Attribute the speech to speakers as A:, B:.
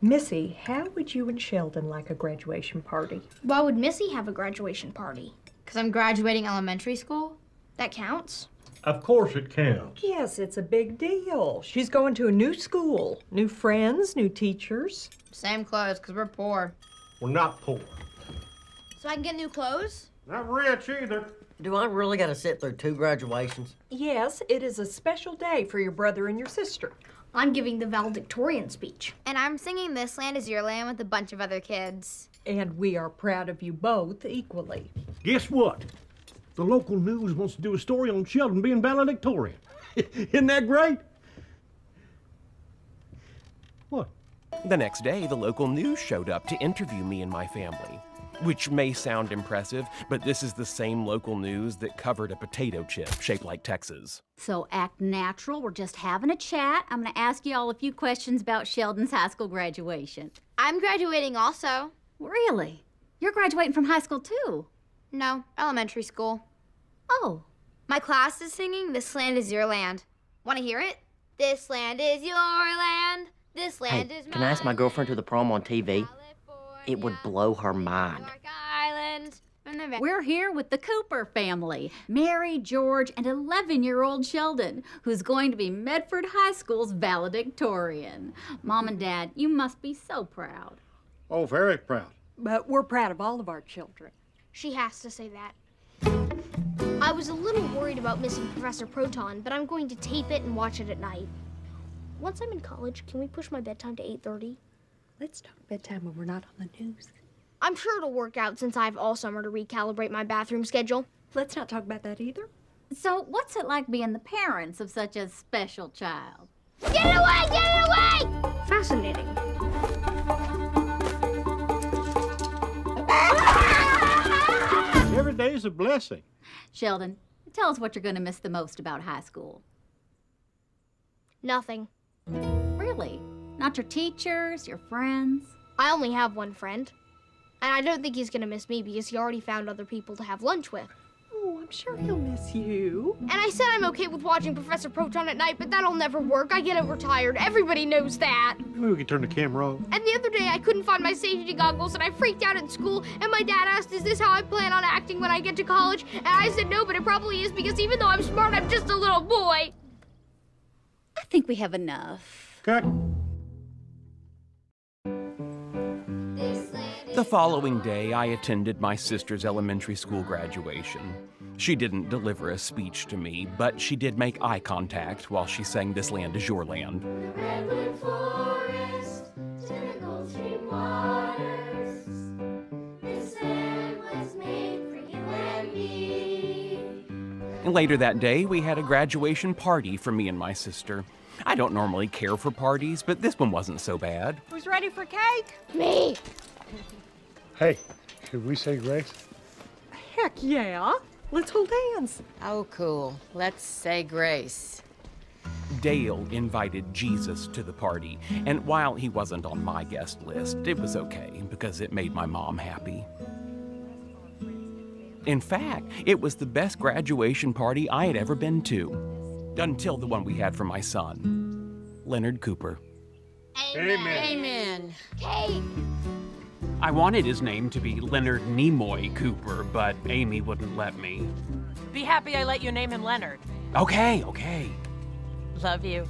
A: Missy, how would you and Sheldon like a graduation party?
B: Why would Missy have a graduation party?
C: Because I'm graduating elementary school?
B: That counts.
D: Of course it counts.
A: Yes, it's a big deal. She's going to a new school, new friends, new teachers.
C: Same clothes, because we're poor.
D: We're not poor.
B: So I can get new clothes?
D: Not rich either.
E: Do I really got to sit through two graduations?
A: Yes, it is a special day for your brother and your sister.
B: I'm giving the valedictorian speech.
C: And I'm singing This Land Is Your Land with a bunch of other kids.
A: And we are proud of you both equally.
D: Guess what? The local news wants to do a story on Sheldon being valedictorian. Isn't that great? What?
F: The next day, the local news showed up to interview me and my family. Which may sound impressive, but this is the same local news that covered a potato chip shaped like Texas.
G: So act natural. We're just having a chat. I'm going to ask you all a few questions about Sheldon's high school graduation.
C: I'm graduating also.
G: Really? You're graduating from high school too?
C: No, elementary school.
G: Oh.
C: My class is singing This Land Is Your Land. Want to hear it? This land is your land. This land
E: Hey,
C: is
E: can I ask my girlfriend to the prom on TV? It would blow her mind.
C: Island. From the
G: We're here with the Cooper family Mary, George, and 11 year old Sheldon, who's going to be Medford High School's valedictorian. Mom and Dad, you must be so proud.
D: Oh, very proud.
A: But we're proud of all of our children.
B: She has to say that. I was a little worried about missing Professor Proton, but I'm going to tape it and watch it at night. Once I'm in college, can we push my bedtime to 8:30?
A: Let's talk bedtime when we're not on the news.
B: I'm sure it'll work out since I have all summer to recalibrate my bathroom schedule.
A: Let's not talk about that either.
G: So, what's it like being the parents of such a special child?
B: Get away! Get away! Fascinating.
D: Every day is a blessing.
G: Sheldon, tell us what you're going to miss the most about high school.
B: Nothing.
G: Really? Not your teachers, your friends?
B: I only have one friend. And I don't think he's gonna miss me because he already found other people to have lunch with.
A: Oh, I'm sure he'll miss you.
B: And I said I'm okay with watching Professor Proton at night, but that'll never work. I get overtired. Everybody knows that.
D: Maybe we can turn the camera off.
B: And the other day I couldn't find my safety goggles and I freaked out at school and my dad asked, Is this how I plan on acting when I get to college? And I said no, but it probably is because even though I'm smart, I'm just a little boy.
G: I think we have enough.
D: Cut.
F: The following day, I attended my sister's elementary school graduation. She didn't deliver a speech to me, but she did make eye contact while she sang This Land Is Your Land.
H: Redwood forest to the Gulf Stream waters. This land was made for you and me.
F: And later that day, we had a graduation party for me and my sister. I don't normally care for parties, but this one wasn't so bad.
A: Who's ready for cake?
B: Me.
D: Hey, should we say grace?
A: Heck yeah. Let's hold hands.
I: Oh, cool. Let's say grace.
F: Dale invited Jesus to the party, and while he wasn't on my guest list, it was okay because it made my mom happy. In fact, it was the best graduation party I had ever been to, until the one we had for my son, Leonard Cooper.
D: Amen.
I: Amen.
B: Cake.
J: I wanted his name to be Leonard Nimoy Cooper, but Amy wouldn't let me.
K: Be happy I let you name him Leonard.
F: Okay, okay.
K: Love you.